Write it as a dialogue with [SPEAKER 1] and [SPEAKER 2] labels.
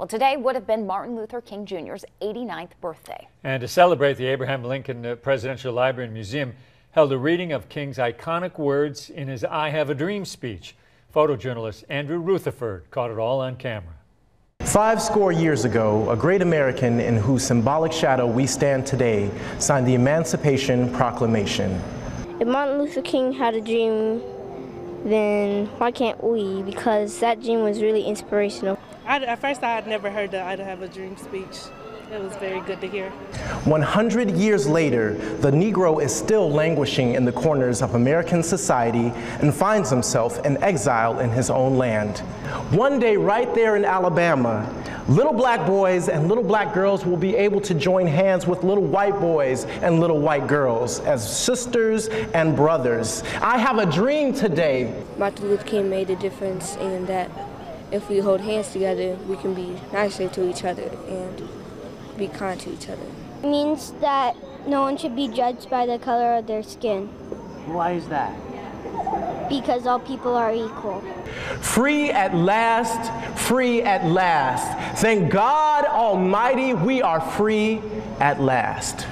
[SPEAKER 1] Well, today would have been Martin Luther King Jr.'s 89th birthday.
[SPEAKER 2] And to celebrate, the Abraham Lincoln uh, Presidential Library and Museum held a reading of King's iconic words in his I Have a Dream speech. Photojournalist Andrew Rutherford caught it all on camera.
[SPEAKER 3] Five score years ago, a great American in whose symbolic shadow we stand today signed the Emancipation Proclamation.
[SPEAKER 4] If Martin Luther King had a dream, then why can't we? Because that dream was really inspirational.
[SPEAKER 5] I, at first, I had never heard the I'd have a dream speech. It was very good to hear.
[SPEAKER 3] 100 years later, the Negro is still languishing in the corners of American society and finds himself in exile in his own land. One day, right there in Alabama, little black boys and little black girls will be able to join hands with little white boys and little white girls as sisters and brothers. I have a dream today.
[SPEAKER 4] Martin Luther King made a difference in that if we hold hands together, we can be nicer to each other and be kind to each other.
[SPEAKER 6] It means that no one should be judged by the color of their skin.
[SPEAKER 7] Why is that?
[SPEAKER 6] Because all people are equal.
[SPEAKER 3] Free at last, free at last. Thank God Almighty, we are free at last.